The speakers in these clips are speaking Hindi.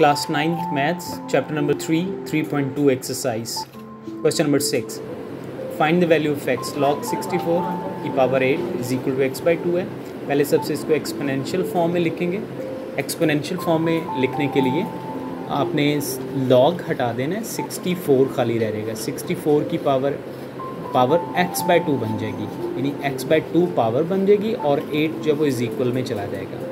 Class 9th Maths, Chapter number 3, 3.2 exercise. Question number 6. Find the value of x. Log 64 की power eight is equal to X by two है पहले सबसे इसको एक्सपोनेंशियल फॉर्म में लिखेंगे एक्सपोनेंशियल फॉर्म में लिखने के लिए आपने लॉग हटा देना है 64 खाली रह जाएगा सिक्सटी फोर की power power x by two बन जाएगी यानी x बाई टू पावर बन जाएगी और 8 जो वो इज़ इक्वल में चला जाएगा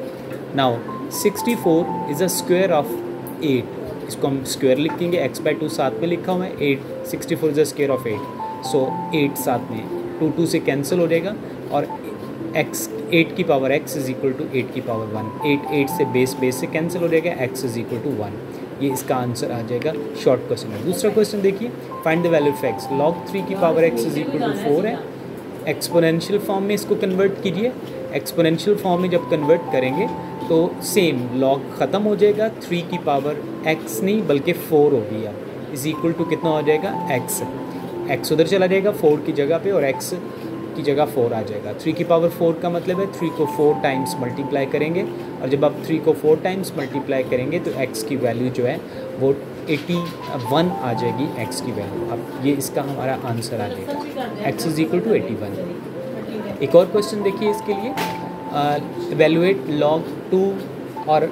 now 64 is a square of 8 इसको हम स्क्वायर लिखेंगे एक्स बाई टू साथ में लिखा हुआ है 8 64 is a square of eight so eight साथ में टू टू से कैंसिल हो जाएगा और एक्स एट की power X is equal to eight की पावर 1 8 8 से बेस बेस से कैंसिल हो जाएगा X is equal to one ये इसका आंसर आ जाएगा शॉर्ट क्वेश्चन है दूसरा क्वेश्चन देखिए find the value of X log three की power X is equal to four है। एक्सपोनेंशियल फॉर्म में इसको कन्वर्ट कीजिए। एक्सपोनेंशियल फॉर्म में जब कन्वर्ट करेंगे तो सेम लॉग ख़त्म हो जाएगा थ्री की पावर एक्स नहीं, बल्कि फोर हो गया। इज़ इक्वल टू कितना हो जाएगा? एक्स एक्स उधर चला जाएगा फोर की जगह पे, और एक्स की जगह फोर आ जाएगा। थ्री की पावर फोर का मतलब है थ्री को फोर टाइम्स मल्टीप्लाई करेंगे, और जब आप थ्री को फोर टाइम्स मल्टीप्लाई करेंगे तो एक्स की वैल्यू जो है, वो एटी वन आ जाएगी एक्स की वैल्यू अब ये इसका हमारा आंसर आ जाएगा। X is equal to eighty one एक और क्वेश्चन देखिए इसके लिए। एवेलुएट लॉग टू और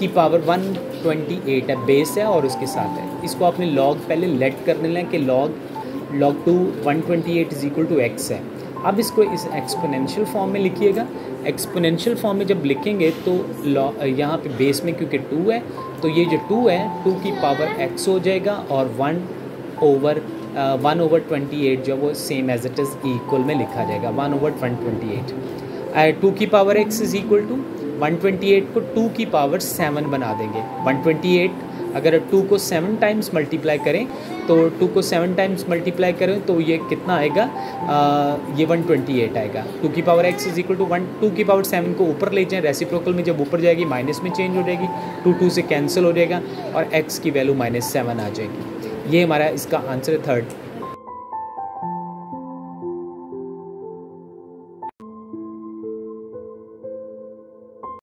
की पावर वन ट्वेंटी एट है बेस है और उसके साथ है। इसको आपने लॉग पहले लेट कर लेना है कि log log two one twenty eight is equal to X है। अब इसको इस एक्सपोनेंशियल फॉर्म में लिखिएगा। एक्सपोनेंशियल फॉर्म में जब लिखेंगे तो लॉ यहाँ पे बेस में क्योंकि टू है तो ये जो टू है टू की पावर एक्स हो जाएगा और one over one over twenty eight जो वो same as it is equal में लिखा जाएगा। One over one twenty eight two की power X is equal to one twenty eight को टू की पावर सेवन बना देंगे। वन ट्वेंटी एट अगर टू को सेवन टाइम्स मल्टीप्लाई करें तो टू को सेवन टाइम्स मल्टीप्लाई करें तो ये कितना आएगा? आ, ये वन ट्वेंटी एट आएगा। टू की power X is equal to one two की पावर सेवन को ऊपर ले जाएँ रेसिप्रोकल में जब ऊपर जाएगी माइनस में चेंज हो जाएगी टू टू से कैंसिल हो जाएगा और एक्स की वैल्यू माइनस सेवन आ जाएगी। ये हमारा इसका आंसर है थर्ड